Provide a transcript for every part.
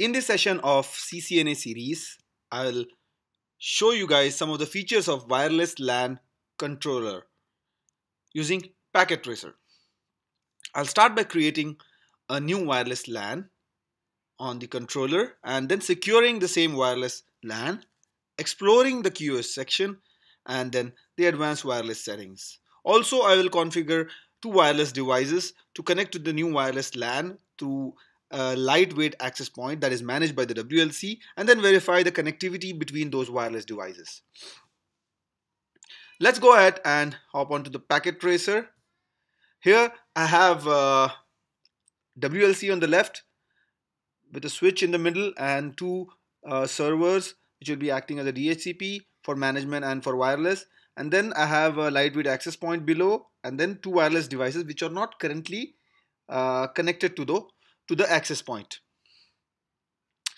In this session of CCNA series, I'll show you guys some of the features of wireless LAN controller using Packet Tracer. I'll start by creating a new wireless LAN on the controller and then securing the same wireless LAN, exploring the QoS section and then the advanced wireless settings. Also, I will configure two wireless devices to connect to the new wireless LAN through a lightweight access point that is managed by the WLC and then verify the connectivity between those wireless devices. Let's go ahead and hop onto the packet tracer. Here I have uh, WLC on the left with a switch in the middle and two uh, servers which will be acting as a DHCP for management and for wireless and then I have a lightweight access point below and then two wireless devices which are not currently uh, connected to the to the access point.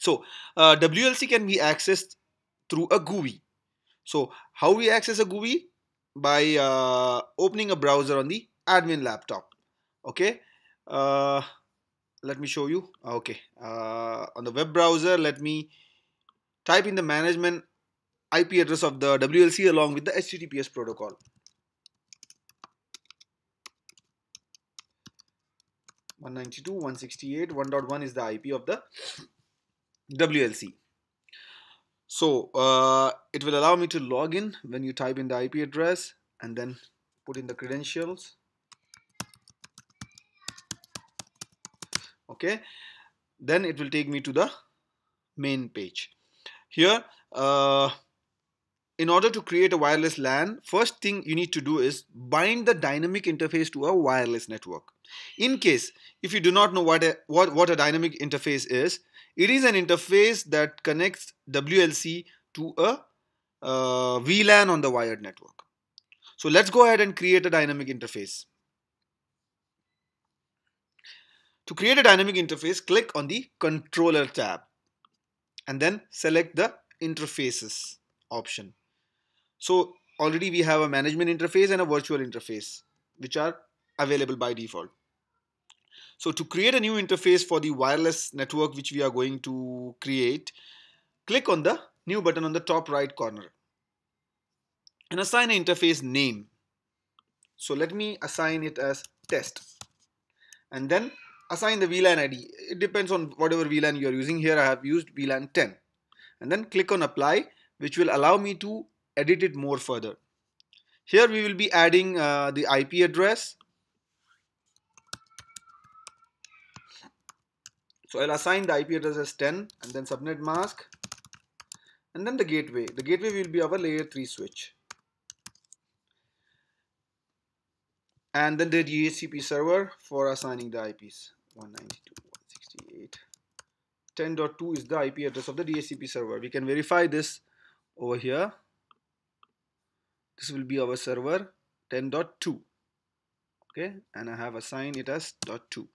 So uh, WLC can be accessed through a GUI. So how we access a GUI? By uh, opening a browser on the admin laptop. Okay. Uh, let me show you. Okay. Uh, on the web browser, let me type in the management IP address of the WLC along with the HTTPS protocol. 192.168 1.1 is the IP of the WLC. So uh, it will allow me to log in when you type in the IP address and then put in the credentials. Okay, then it will take me to the main page. Here, uh, in order to create a wireless LAN, first thing you need to do is bind the dynamic interface to a wireless network. In case, if you do not know what a, what, what a dynamic interface is, it is an interface that connects WLC to a uh, VLAN on the wired network. So let's go ahead and create a dynamic interface. To create a dynamic interface, click on the controller tab and then select the interfaces option. So already we have a management interface and a virtual interface which are available by default. So to create a new interface for the wireless network which we are going to create, click on the new button on the top right corner and assign an interface name. So let me assign it as test and then assign the VLAN ID. It depends on whatever VLAN you are using. Here I have used VLAN 10 and then click on apply which will allow me to edit it more further. Here we will be adding uh, the IP address. So I'll assign the IP address as 10 and then subnet mask and then the gateway. The gateway will be our layer 3 switch. And then the DHCP server for assigning the IPs 192.168. 10.2 is the IP address of the DHCP server. We can verify this over here this will be our server 10.2 okay and I have assigned it as dot 2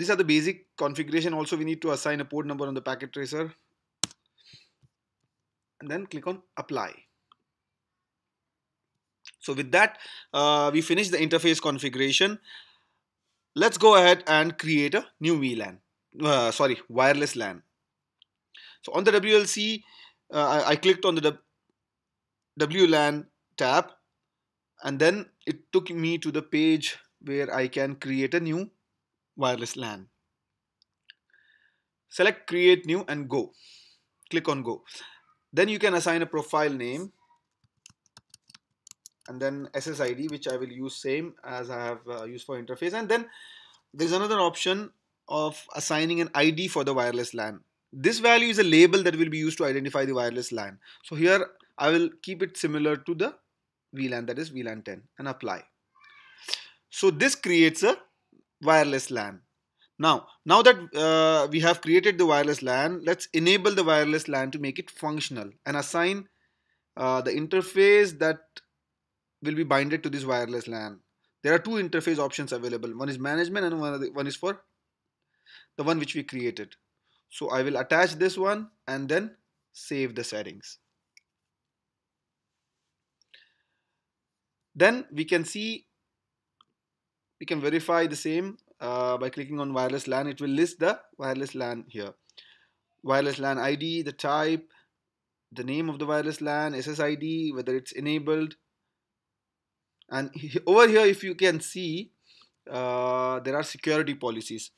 these are the basic configuration. Also we need to assign a port number on the packet tracer. And then click on apply. So with that uh, we finish the interface configuration. Let's go ahead and create a new VLAN uh, sorry wireless LAN. So on the WLC uh, I, I, clicked on the WLAN tab and then it took me to the page where I can create a new wireless LAN. Select create new and go. Click on go. Then you can assign a profile name and then SSID which I will use same as I have uh, used for interface and then there's another option of assigning an ID for the wireless LAN. This value is a label that will be used to identify the wireless LAN. So here I will keep it similar to the VLAN that is VLAN 10 and apply. So this creates a wireless LAN. Now, now that uh, we have created the wireless LAN, let's enable the wireless LAN to make it functional and assign uh, the interface that will be binded to this wireless LAN. There are two interface options available. One is management and one, one is for the one which we created. So I will attach this one and then save the settings. Then we can see, we can verify the same. uh, by clicking on wireless LAN it will list the wireless LAN here wireless LAN ID the type the name of the wireless LAN SSID whether it's enabled and over here if you can see uh, there are security policies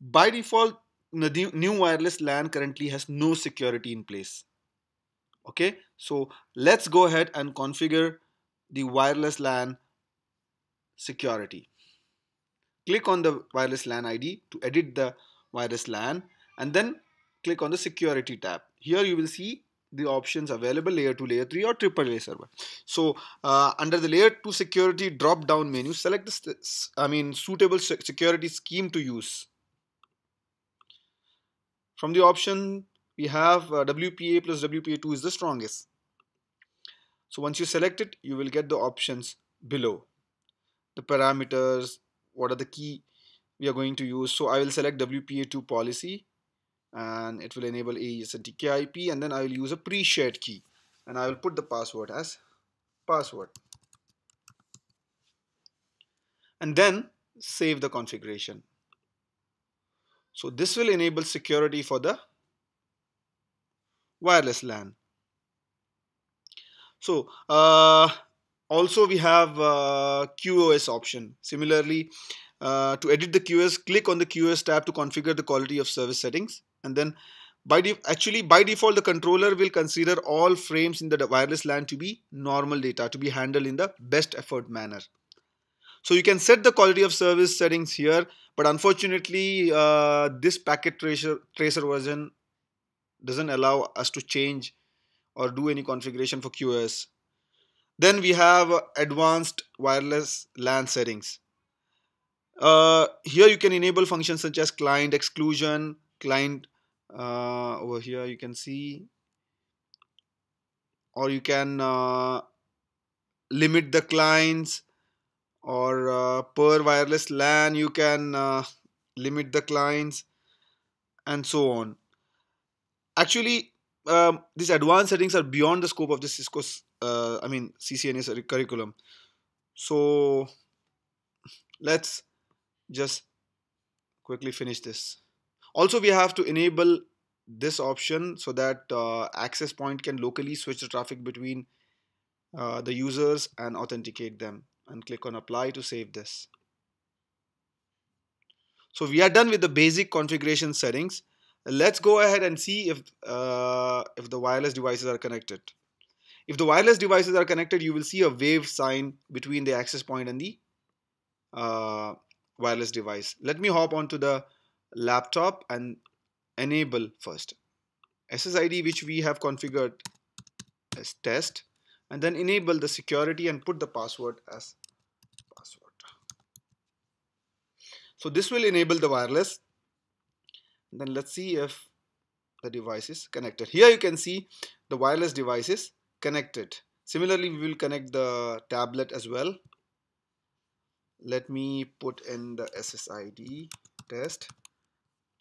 by default the new wireless LAN currently has no security in place. Okay? So let's go ahead and configure the wireless LAN security. Click on the wireless LAN ID to edit the wireless LAN and then click on the security tab. Here you will see the options available layer 2 layer 3 or AAA server. So uh, under the layer 2 security drop down menu select the I mean suitable security scheme to use from the option we have uh, WPA plus WPA2 is the strongest. So once you select it you will get the options below. The parameters what are the key we are going to use. So I will select WPA2 policy and it will enable AES and TKIP and then I will use a pre-shared key. And I will put the password as password. And then save the configuration so this will enable security for the wireless LAN. So uh, also we have uh, QoS option. Similarly uh, to edit the QoS click on the QoS tab to configure the quality of service settings. And then by actually by default the controller will consider all frames in the wireless LAN to be normal data to be handled in the best effort manner. So you can set the quality of service settings here but unfortunately uh, this packet tracer tracer version doesn't allow us to change or do any configuration for QoS then we have advanced wireless LAN settings. Uh, here you can enable functions such as client exclusion client uh, over here you can see or you can uh, limit the clients or uh, per wireless LAN you can uh, limit the clients and so on. Actually um, these advanced settings are beyond the scope of the Cisco's uh, I mean CCNA curriculum. So let's just quickly finish this. Also we have to enable this option so that uh, access point can locally switch the traffic between uh, the users and authenticate them and click on apply to save this. So we are done with the basic configuration settings. Let's go ahead and see if uh, if the wireless devices are connected. If the wireless devices are connected you will see a wave sign between the access point and the uh, wireless device. Let me hop onto the laptop and enable first. SSID which we have configured as test and then enable the security and put the password as password. So this will enable the wireless. Then let's see if the device is connected. Here you can see the wireless device is connected. Similarly we will connect the tablet as well. Let me put in the SSID test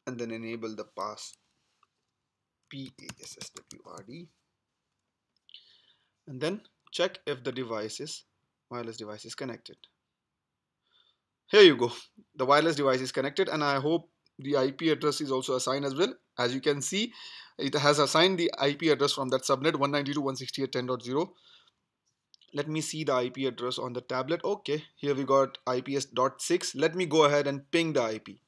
and then enable the pass PASSWRD and then check if the device is wireless device is connected. Here you go. The wireless device is connected and I hope the IP address is also assigned as well. As you can see it has assigned the IP address from that subnet 192.168.10.0 let me see the IP address on the tablet. Okay here we got IPS.6 let me go ahead and ping the IP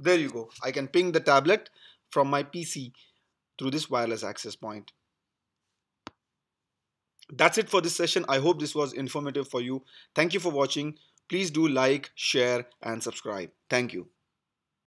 there you go. I can ping the tablet from my PC through this wireless access point. That's it for this session. I hope this was informative for you. Thank you for watching. Please do like share and subscribe. Thank you